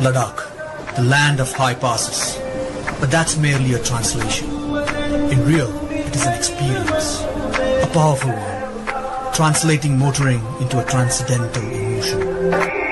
Ladakh, the land of high passes. But that's merely a translation. In real, it is an experience, a powerful one, translating motoring into a transcendental emotion.